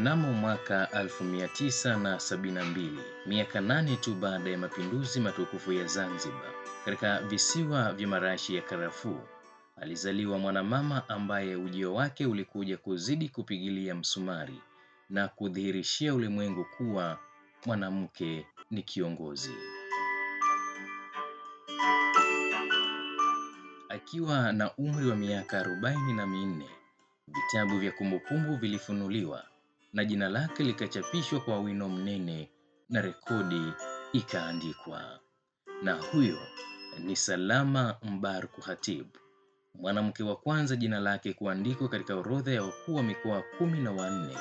Mnamo mwaka 1972, miaka nane tu baada ya mapinduzi matukufu ya Zanzibar, katika visiwa vya marashi ya karafuu, alizaliwa mwanamama ambaye ujio wake ulikuja kuzidi kupigilia msumari na kudhihirishia ulimwengu kuwa mwanamke ni kiongozi. Akiwa na umri wa miaka arobaini na minne, vitabu vya kumbukumbu vilifunuliwa na jina lake likachapishwa kwa wino mnene na rekodi ikaandikwa. Na huyo ni Salama Mbarku Hatib, mwanamke wa kwanza jina lake kuandikwa katika orodha ya wakuu wa mikoa kumi na wanne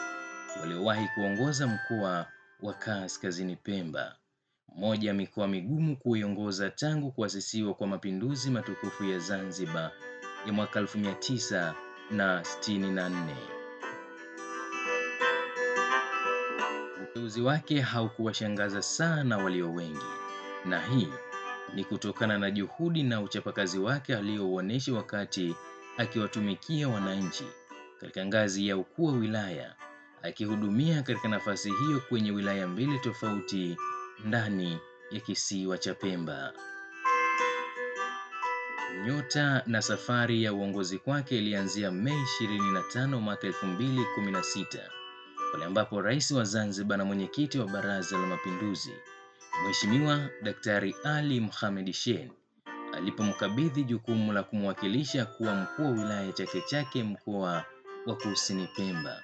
waliowahi kuongoza mkoa wa Kaskazini Pemba, moja ya mikoa migumu kuiongoza tangu kuasisiwa kwa mapinduzi matukufu ya Zanzibar ya mwaka 1964. Uteuzi wake haukuwashangaza sana walio wengi, na hii ni kutokana na juhudi na uchapakazi wake aliouonyesha wakati akiwatumikia wananchi katika ngazi ya ukuu wa wilaya, akihudumia katika nafasi hiyo kwenye wilaya mbili tofauti ndani ya kisiwa cha Pemba. Nyota na safari ya uongozi kwake ilianzia Mei 25 mwaka 2016 pale ambapo Rais wa Zanzibar na mwenyekiti wa Baraza la Mapinduzi Mheshimiwa Daktari Ali Mohamed Shein alipomkabidhi jukumu la kumwakilisha kuwa mkuu wa wilaya Chake Chake mkoa wa Kusini Pemba,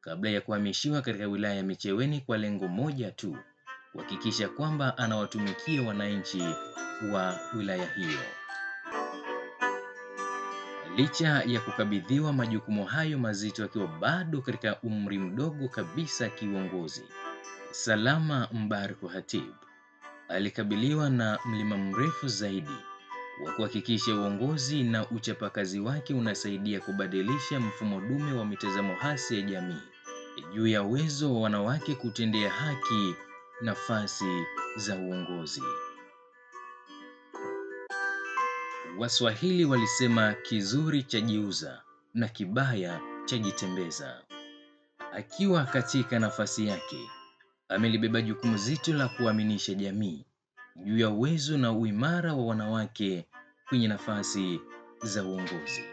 kabla ya kuhamishiwa katika wilaya ya Micheweni kwa lengo moja tu, kuhakikisha kwamba anawatumikia wananchi wa wilaya hiyo. Licha ya kukabidhiwa majukumu hayo mazito akiwa bado katika umri mdogo kabisa kiuongozi, Salama Mbarku Hatib alikabiliwa na mlima mrefu zaidi wa kuhakikisha uongozi na uchapakazi wake unasaidia kubadilisha mfumo dume wa mitazamo hasi ya jamii juu ya uwezo wa wanawake kutendea haki nafasi za uongozi. Waswahili walisema kizuri chajiuza na kibaya chajitembeza. Akiwa katika nafasi yake, amelibeba jukumu zito la kuaminisha jamii juu ya uwezo na uimara wa wanawake kwenye nafasi za uongozi.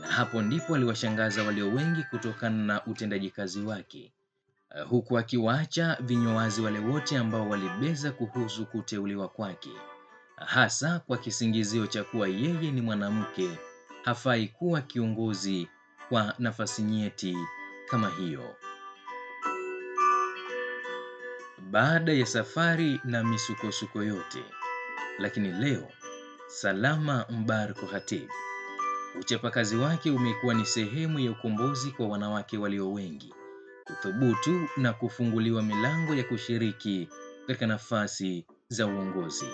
Na hapo ndipo aliwashangaza walio wengi kutokana na utendaji kazi wake, huku akiwaacha vinywa wazi wale wote ambao walibeza kuhusu kuteuliwa kwake, hasa kwa kisingizio cha kuwa yeye ni mwanamke, hafai kuwa kiongozi kwa nafasi nyeti kama hiyo. Baada ya safari na misukosuko yote, lakini leo Salama mbarko Hatib, uchapakazi wake umekuwa ni sehemu ya ukombozi kwa wanawake walio wengi kuthubutu na kufunguliwa milango ya kushiriki katika nafasi za uongozi.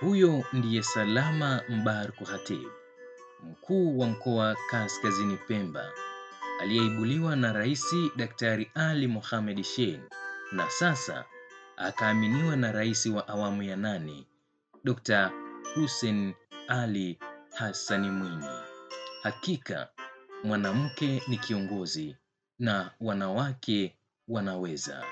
Huyo ndiye Salama Mbarku Hatib, mkuu wa mkoa Kaskazini Pemba, aliyeibuliwa na Rais Daktari Ali Mohamed Shein na sasa akaaminiwa na rais wa awamu ya nane Dr. Hussein Ali Hassani Mwinyi. Hakika mwanamke ni kiongozi na wanawake wanaweza.